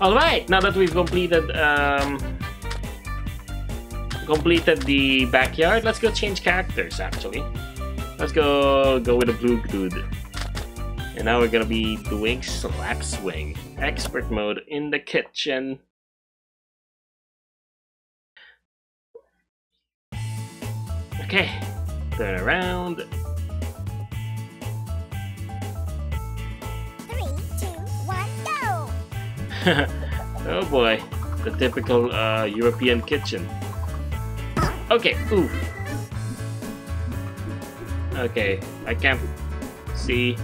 Alright, now that we've completed um, completed the backyard, let's go change characters actually. Let's go go with a blue dude. And now we're gonna be doing slap swing. Expert mode in the kitchen. Okay, turn around. oh boy, the typical uh, European kitchen. Okay, ooh. Okay, I can't see.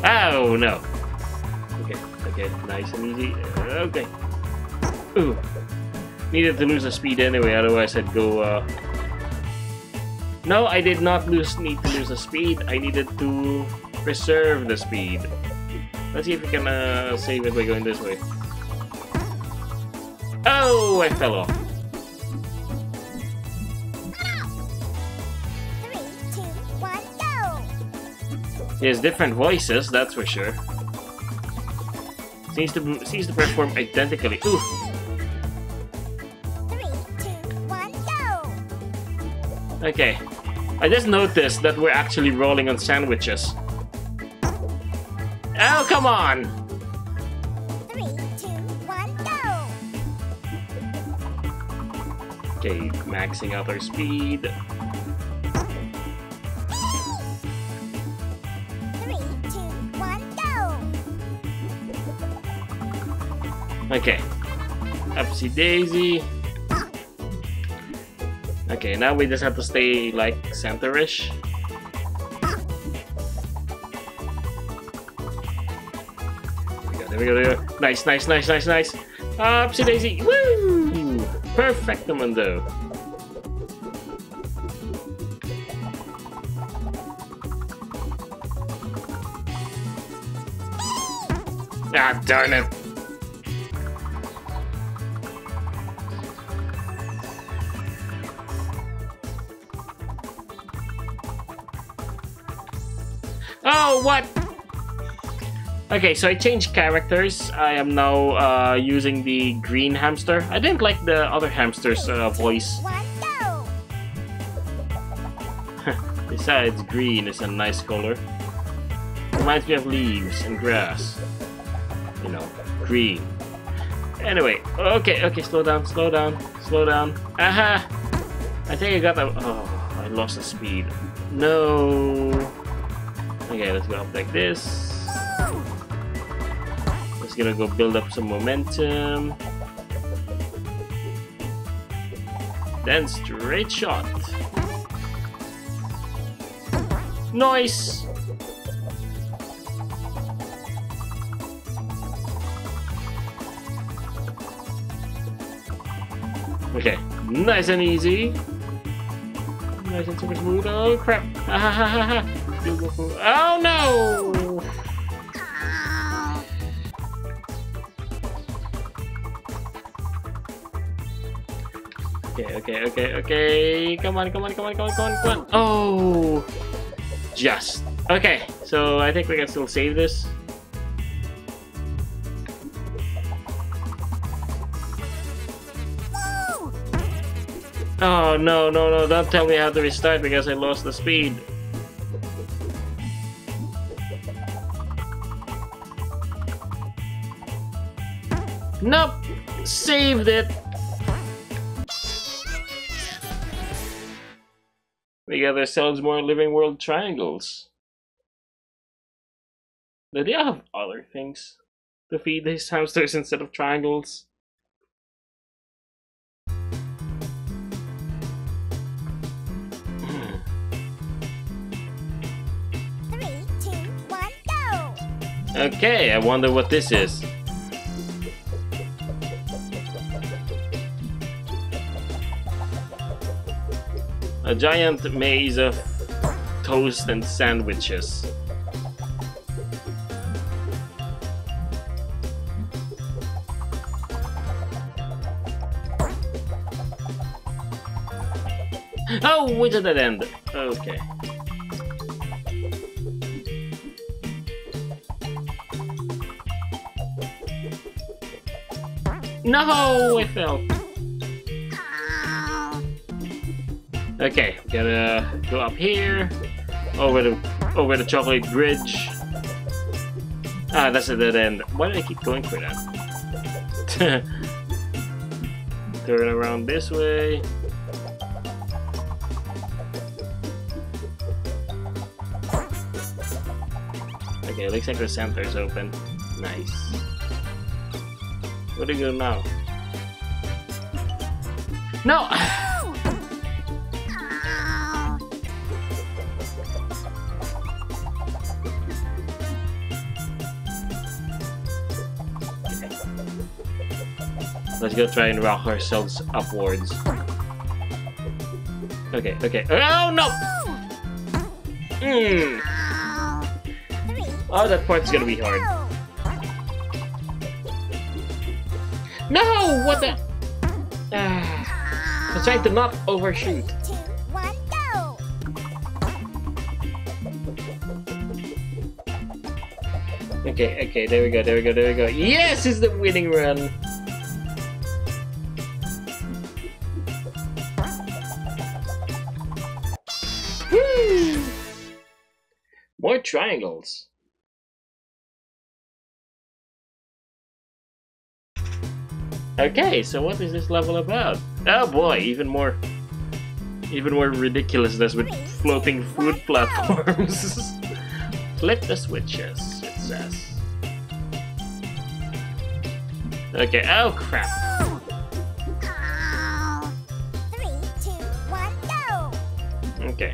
Oh no. Okay, okay, nice and easy. Okay. Ooh. Needed to lose the speed anyway, otherwise I'd go. Uh... No, I did not lose. Need to lose the speed. I needed to preserve the speed. Let's see if we can uh, save it by going this way. Oh, I fell off. Three, two, one! He different voices, that's for sure. Seems to seems to perform identically. Ooh, Three, two, one, okay. I just noticed that we're actually rolling on sandwiches. Oh, come on! Three, two, one, go! Okay, maxing out our speed. Okay. Upsy daisy. Okay, now we just have to stay like center-ish. There we go, there we go. Nice, nice, nice, nice, nice. Upsy daisy. Woo! Perfecto mundo. Ah, darn it. Oh, what? Okay, so I changed characters. I am now uh, using the green hamster. I didn't like the other hamster's uh, voice. Besides, green is a nice color. Reminds me of leaves and grass. You know, green. Anyway, okay, okay, slow down, slow down, slow down. Aha! I think I got the. Oh, I lost the speed. No. Okay, let's go up like this. Gonna go build up some momentum. Then straight shot. Nice! Okay, nice and easy. Nice and super smooth. Oh crap! Ha ha ha ha Oh no! Okay, okay, okay. Come on, come on, come on, come on, come on, come on. Oh! Just. Okay, so I think we can still save this. Oh, no, no, no. Don't tell me how to restart because I lost the speed. Nope! Saved it! We got ourselves more living world triangles. Do they have other things to feed these hamsters instead of triangles? Hmm. Three, two, one, go! Okay, I wonder what this is. Giant maze of toast and sandwiches. Oh, which did that end? Okay. No, I fell. Okay, gotta go up here, over the over the chocolate bridge. Ah, that's a dead end. Why do I keep going for that? Turn around this way. Okay, looks like the center is open. Nice. Where do you go now? No! Let's go try and rock ourselves upwards. Okay, okay. Oh no! Three, Oh, that part's gonna be hard. No! What the? Ah. I'm trying to not overshoot. Okay, okay, there we go, there we go, there we go. Yes, is the winning run. Triangles. Okay, so what is this level about? Oh boy, even more, even more ridiculousness with floating food platforms. Flip the switches, it says. Okay, oh crap. Three, two, one, go. Okay.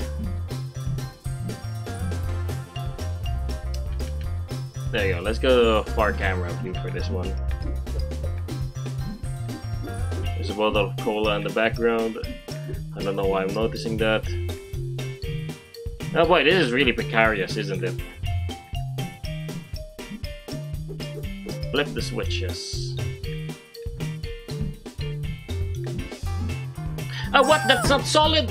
There you go, let's go to far camera view for this one. There's a bottle of cola in the background. I don't know why I'm noticing that. Oh boy, this is really precarious, isn't it? Flip the switches. Oh, what? That's not solid!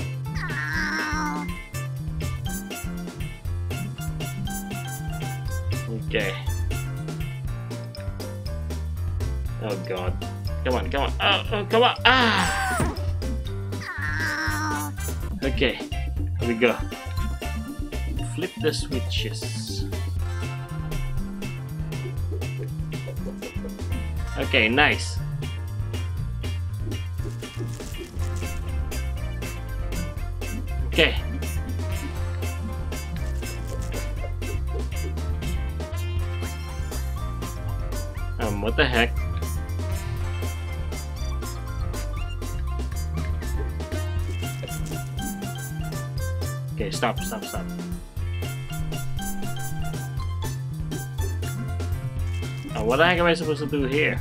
On, come on. Oh, oh come on. Ah! Okay. Here we go. Flip the switches. Okay, nice. Okay. Um, what the heck? Stop, stop, stop. Uh, what the heck am I supposed to do here?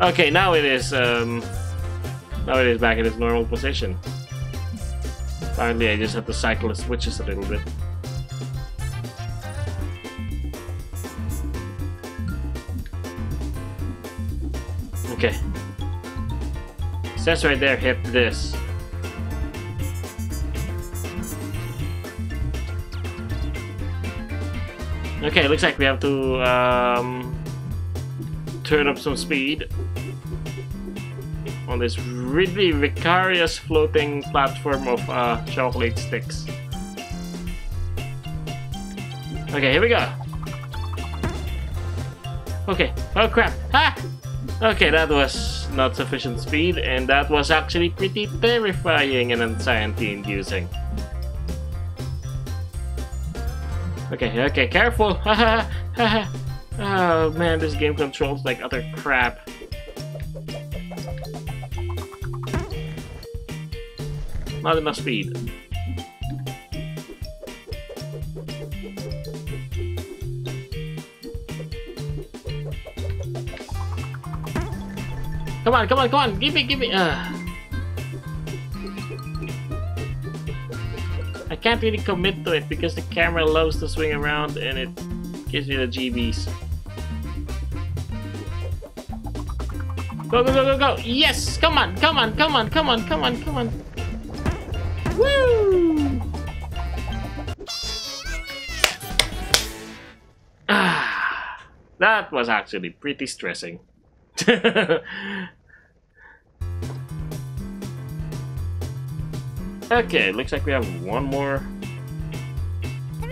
Okay, now it is, um... Now it is back in its normal position. Apparently I just have to cycle the switches a little bit. Says right there, hit this. Okay, looks like we have to um, turn up some speed on this really vicarious floating platform of uh, chocolate sticks. Okay, here we go. Okay. Oh crap! Ah! Okay, that was not sufficient speed, and that was actually pretty terrifying and anxiety-inducing. Okay, okay, careful! Oh man, this game controls like utter crap. Not enough speed. Come on, come on, come on! Give me, give me! Ugh. I can't really commit to it because the camera loves to swing around and it gives me the GBs. Go, go, go, go, go! Yes! Come on, come on, come on, come on, come on, come on! Woo! Ah, that was actually pretty stressing. okay, looks like we have one more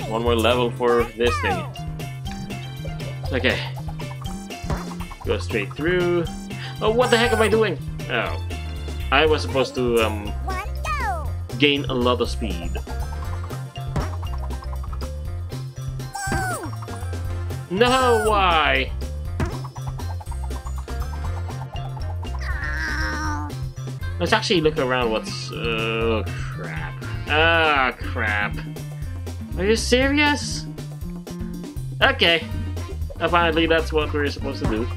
one more level for this thing. Okay. Go straight through. Oh, what the heck am I doing? Oh. I was supposed to um, gain a lot of speed. No, why? Let's actually look around what's... Oh, crap. Ah, crap. Are you serious? Okay. Apparently that's what we're supposed to do.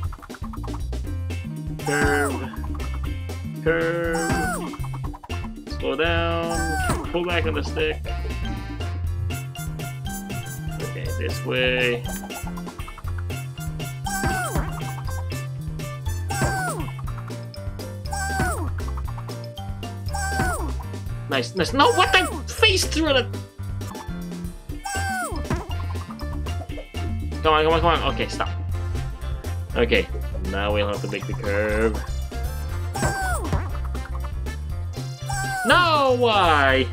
Curve. Curve. Slow down. Pull back on the stick. Okay, this way. Nice, nice. No, what the face through the... Come on, come on, come on. Okay, stop. Okay, now we'll have to make the curve. No, why?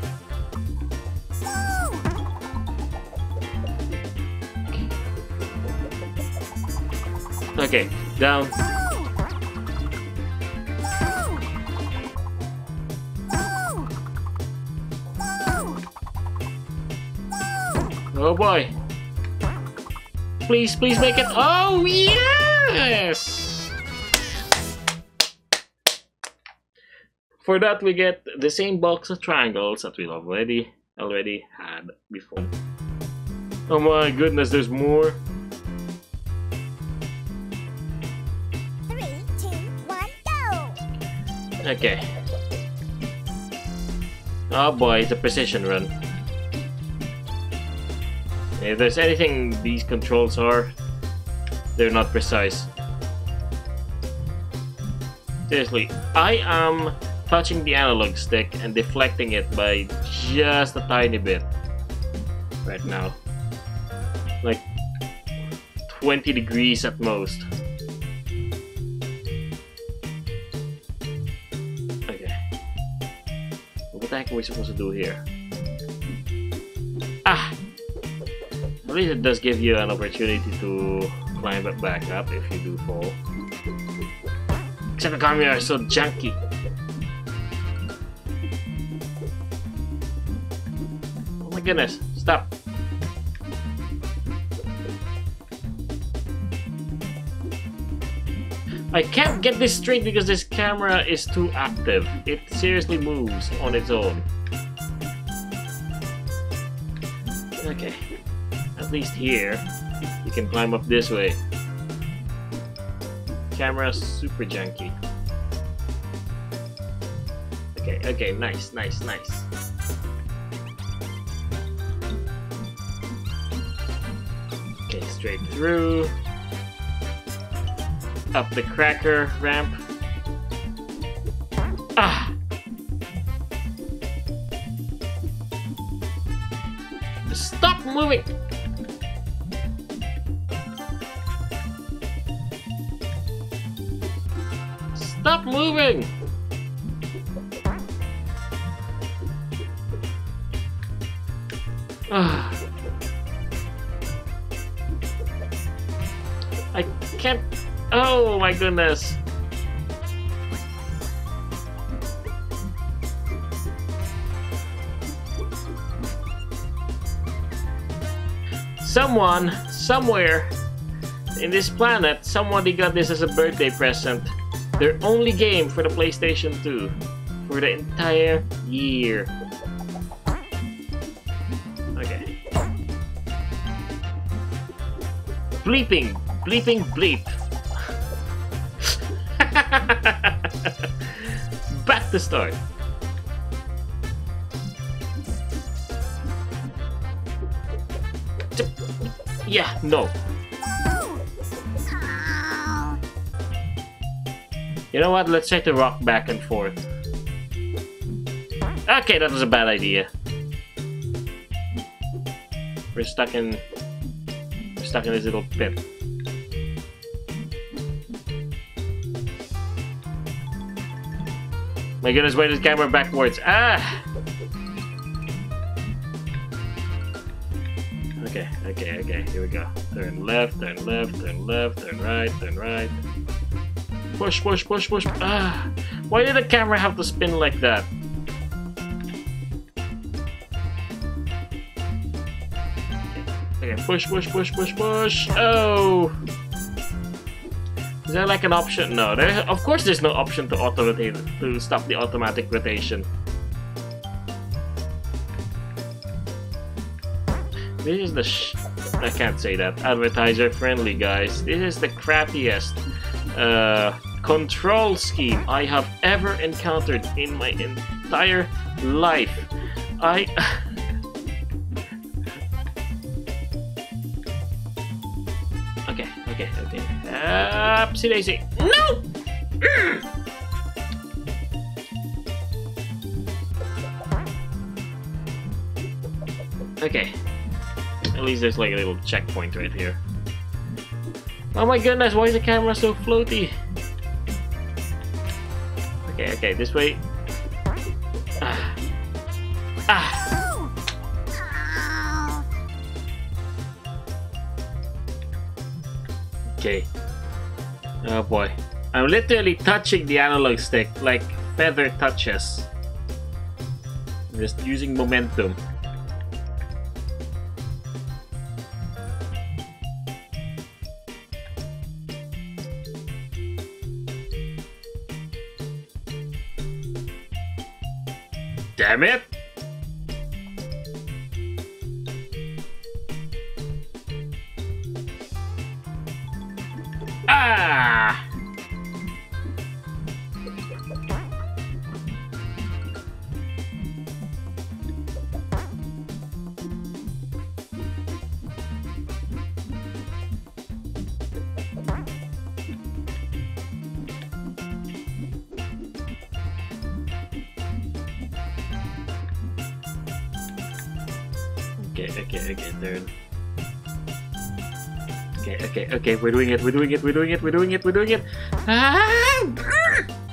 Okay, down. Oh boy. Please, please make it. Oh, yes! For that, we get the same box of triangles that we already already had before. Oh my goodness, there's more. three, two, one, go. Okay. Oh boy, it's a precision run. If there's anything these controls are, they're not precise. Seriously, I am touching the analog stick and deflecting it by just a tiny bit right now. Like 20 degrees at most. Okay. What the heck are we supposed to do here? At least it does give you an opportunity to climb it back up if you do fall. Except the camera is so junky. Oh my goodness, stop. I can't get this straight because this camera is too active. It seriously moves on its own. Okay. At least here, you can climb up this way. Camera's super janky. Okay, okay, nice, nice, nice. Okay, straight through. Up the cracker ramp. Ah! Stop moving! Moving! Ah. I can't. Oh my goodness. Someone, somewhere, in this planet, somebody got this as a birthday present. Their only game for the PlayStation 2 for the entire year. Okay. Bleeping, bleeping, bleep. Back to start. Yeah, no. You know what? Let's try to rock back and forth. Okay, that was a bad idea. We're stuck in... We're stuck in this little pit. My goodness, why is camera backwards? Ah! Okay, okay, okay, here we go. Turn left, turn left, turn left, turn right, turn right. Push, push, push, push. Ah! Why did the camera have to spin like that? Okay, push, push, push, push, push. Oh! Is there like an option? No, there. Of course, there's no option to auto rotate to stop the automatic rotation. This is the I can't say that. Advertiser friendly, guys. This is the crappiest uh, control scheme I have ever encountered in my entire life. I. okay, okay, okay. Upsy daisy. No! Okay. At least there's like a little checkpoint right here. Oh my goodness, why is the camera so floaty? Okay, okay, this way. Ah. Ah! Okay. Oh boy. I'm literally touching the analog stick like feather touches. I'm Just using momentum. Damn it! Okay, okay, okay, we're doing it, we're doing it, we're doing it, we're doing it, we're doing it. Ah!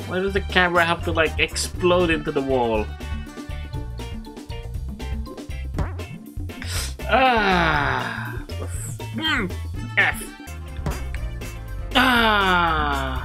Why does the camera have to like explode into the wall? Ah! F. Ah!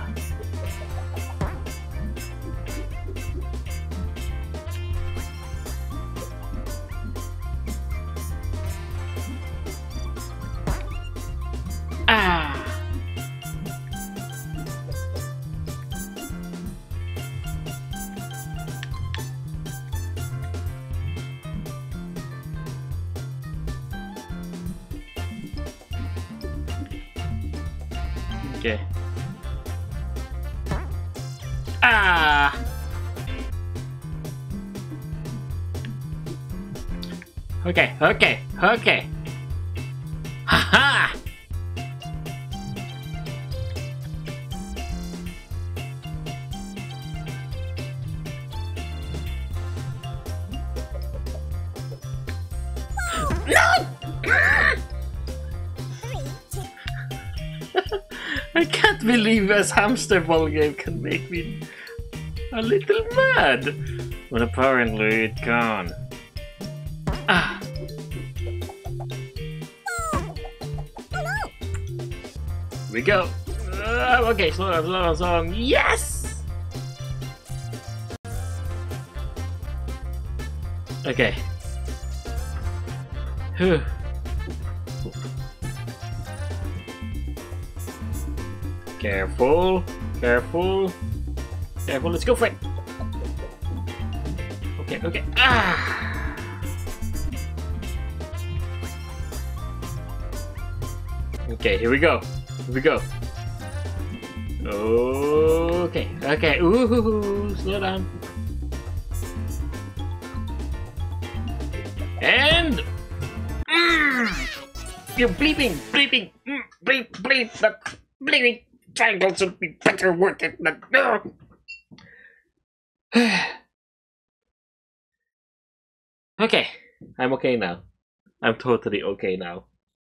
Okay. Ah! Okay, okay, okay. I can't believe this hamster ball game can make me a little mad. But apparently it can. Ah. We go. Uh, okay, slow down, slow down, slow down. Yes! Okay. Whew. Careful, careful, careful. Let's go for it. Okay, okay. Ah. Okay, here we go. Here we go. Okay, okay. Ooh, slow down. And. Mm, you're bleeping, bleeping, mm, bleep, bleep, the bleeping tangles would be better worth it than. okay, I'm okay now. I'm totally okay now.